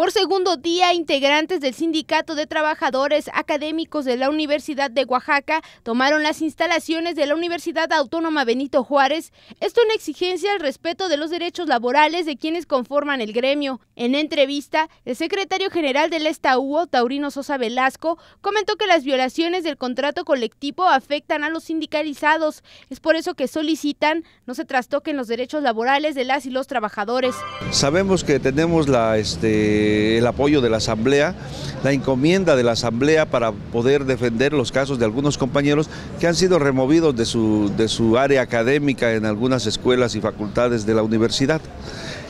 Por segundo día, integrantes del Sindicato de Trabajadores Académicos de la Universidad de Oaxaca tomaron las instalaciones de la Universidad Autónoma Benito Juárez, esto en exigencia al respeto de los derechos laborales de quienes conforman el gremio. En entrevista, el secretario general del Estaúo, Taurino Sosa Velasco, comentó que las violaciones del contrato colectivo afectan a los sindicalizados. Es por eso que solicitan no se trastoquen los derechos laborales de las y los trabajadores. Sabemos que tenemos la este el apoyo de la Asamblea, la encomienda de la Asamblea para poder defender los casos de algunos compañeros que han sido removidos de su, de su área académica en algunas escuelas y facultades de la universidad.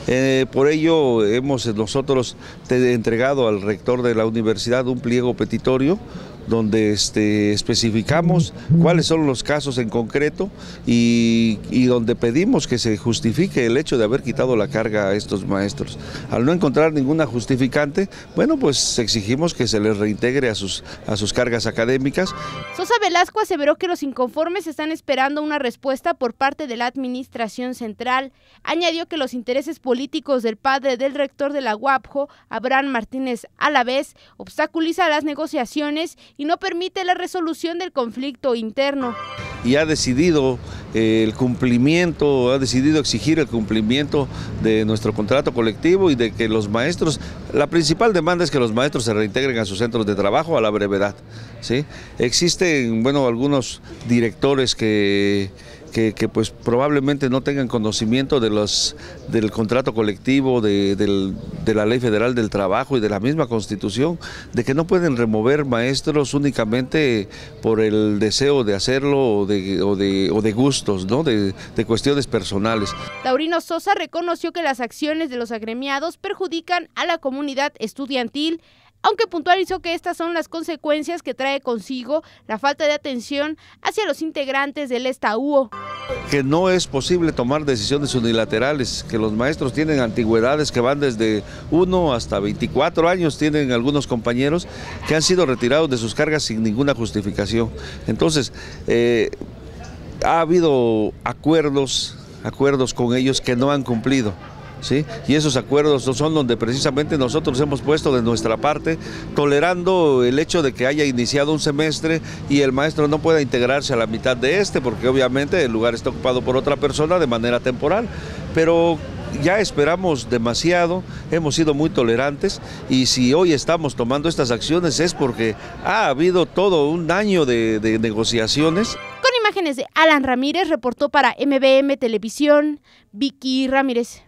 Eh, por ello hemos nosotros entregado al rector de la universidad un pliego petitorio donde este, especificamos cuáles son los casos en concreto y, donde pedimos que se justifique el hecho de haber quitado la carga a estos maestros. Al no encontrar ninguna justificante, bueno, pues exigimos que se les reintegre a sus, a sus cargas académicas. Sosa Velasco aseveró que los inconformes están esperando una respuesta por parte de la Administración Central. Añadió que los intereses políticos del padre del rector de la UAPJO, Abraham Martínez Alavés, obstaculiza las negociaciones y no permite la resolución del conflicto interno. Y ha decidido eh, el cumplimiento, ha decidido exigir el cumplimiento de nuestro contrato colectivo y de que los maestros, la principal demanda es que los maestros se reintegren a sus centros de trabajo a la brevedad. ¿sí? Existen, bueno, algunos directores que que, pues probablemente no tengan conocimiento de los, del contrato colectivo, de, la ley federal del trabajo y de la misma constitución, de que no pueden remover maestros únicamente por el deseo de hacerlo o de, o de, gustos, ¿no? de, de cuestiones personales. Taurino Sosa reconoció que las acciones de los agremiados perjudican a la comunidad estudiantil aunque puntualizó que estas son las consecuencias que trae consigo la falta de atención hacia los integrantes del estaúo. Que no es posible tomar decisiones unilaterales, que los maestros tienen antigüedades que van desde 1 hasta 24 años, tienen algunos compañeros que han sido retirados de sus cargas sin ninguna justificación. Entonces, eh, ha habido acuerdos, acuerdos con ellos que no han cumplido. Y esos acuerdos son donde precisamente nosotros hemos puesto de nuestra parte, tolerando el hecho de que haya iniciado un semestre y el maestro no pueda integrarse a la mitad de este, porque obviamente el lugar está ocupado por otra persona de manera temporal. Pero ya esperamos demasiado, hemos sido muy tolerantes y si hoy estamos tomando estas acciones es porque ha habido todo un año de, de negociaciones. Con imágenes de Alan Ramírez, reportó para MBM Televisión, Vicky Ramírez.